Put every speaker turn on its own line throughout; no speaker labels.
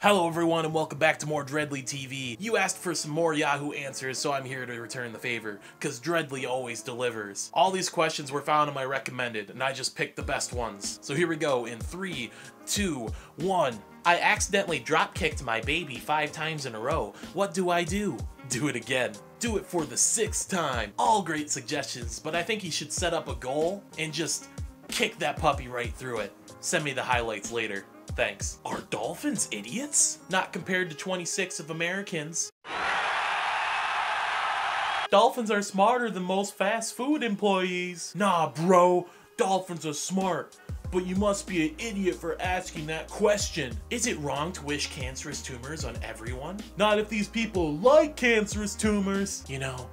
Hello everyone and welcome back to more Dreadly TV. You asked for some more Yahoo answers, so I'm here to return the favor, cause Dreadly always delivers. All these questions were found in my recommended, and I just picked the best ones. So here we go in three, two, one. I accidentally drop kicked my baby five times in a row. What do I do? Do it again. Do it for the sixth time. All great suggestions, but I think you should set up a goal and just kick that puppy right through it. Send me the highlights later. Thanks. Are dolphins idiots? Not compared to 26 of Americans. Dolphins are smarter than most fast food employees. Nah, bro. Dolphins are smart. But you must be an idiot for asking that question. Is it wrong to wish cancerous tumors on everyone? Not if these people like cancerous tumors. You know,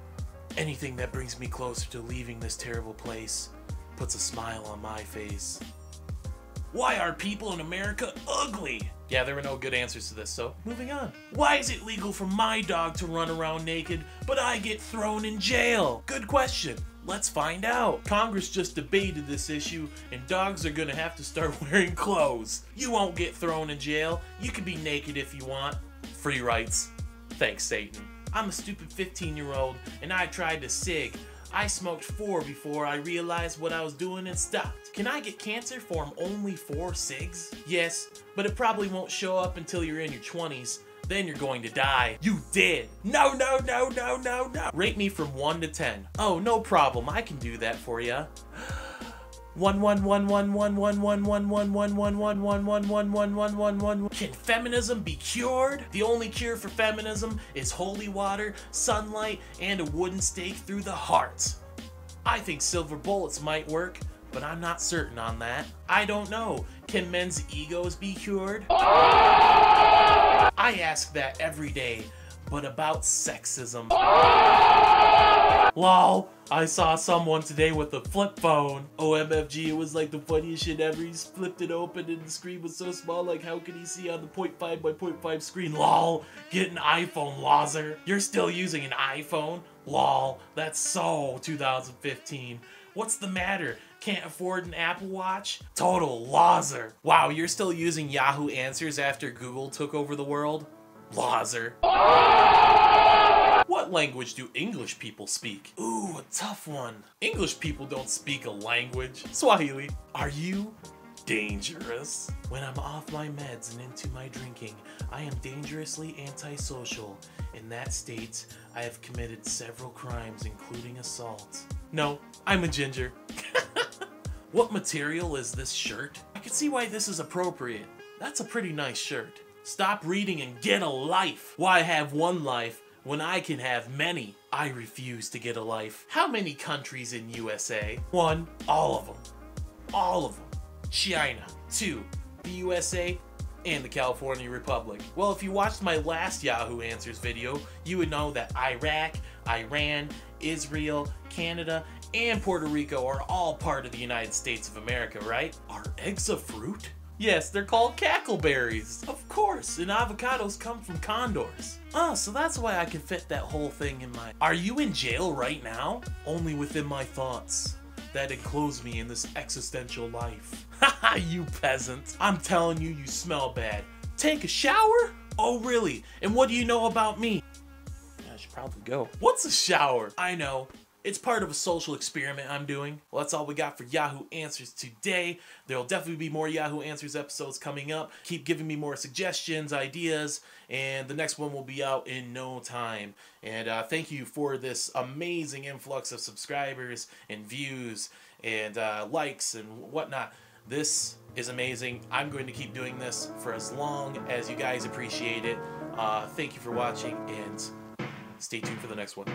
anything that brings me closer to leaving this terrible place puts a smile on my face. Why are people in America ugly? Yeah, there were no good answers to this, so moving on. Why is it legal for my dog to run around naked, but I get thrown in jail? Good question. Let's find out. Congress just debated this issue, and dogs are gonna have to start wearing clothes. You won't get thrown in jail. You can be naked if you want. Free rights. Thanks, Satan. I'm a stupid 15 year old, and I tried to sig. I smoked four before I realized what I was doing and stopped. Can I get cancer from only four cigs? Yes, but it probably won't show up until you're in your 20s. Then you're going to die. You did. No, no, no, no, no, no. Rate me from 1 to 10. Oh, no problem. I can do that for you. One one one one one one one one one one one one one one one one one one one Can feminism be cured? The only cure for feminism is holy water, sunlight, and a wooden stake through the heart. I think silver bullets might work, but I'm not certain on that. I don't know. Can men's egos be cured? I ask that every day, but about sexism. LOL, I saw someone today with a flip phone. OMFG, it was like the funniest shit ever. He flipped it open and the screen was so small, like how could he see on the 0.5 by 0.5 screen? LOL, get an iPhone, Lozer. You're still using an iPhone? LOL, that's so 2015. What's the matter? Can't afford an Apple Watch? Total loser. Wow, you're still using Yahoo Answers after Google took over the world? Loser. What language do English people speak? Ooh, a tough one. English people don't speak a language. Swahili. Are you dangerous? When I'm off my meds and into my drinking, I am dangerously antisocial. In that state, I have committed several crimes, including assault. No, I'm a ginger. what material is this shirt? I can see why this is appropriate. That's a pretty nice shirt. Stop reading and get a life. Why have one life when I can have many? I refuse to get a life. How many countries in USA? One, all of them. All of them. China. Two, the USA and the California Republic. Well, if you watched my last Yahoo Answers video, you would know that Iraq, Iran, Israel, Canada, and Puerto Rico are all part of the United States of America, right? Are eggs a fruit? Yes, they're called cackleberries. Of course, and avocados come from condors. Oh, so that's why I can fit that whole thing in my... Are you in jail right now? Only within my thoughts. That enclose me in this existential life. Haha, you peasant. I'm telling you, you smell bad. Take a shower? Oh, really? And what do you know about me? I should probably go. What's a shower? I know. It's part of a social experiment I'm doing. Well, that's all we got for Yahoo Answers today. There'll definitely be more Yahoo Answers episodes coming up. Keep giving me more suggestions, ideas, and the next one will be out in no time. And uh, thank you for this amazing influx of subscribers and views and uh, likes and whatnot. This is amazing. I'm going to keep doing this for as long as you guys appreciate it. Uh, thank you for watching and stay tuned for the next one.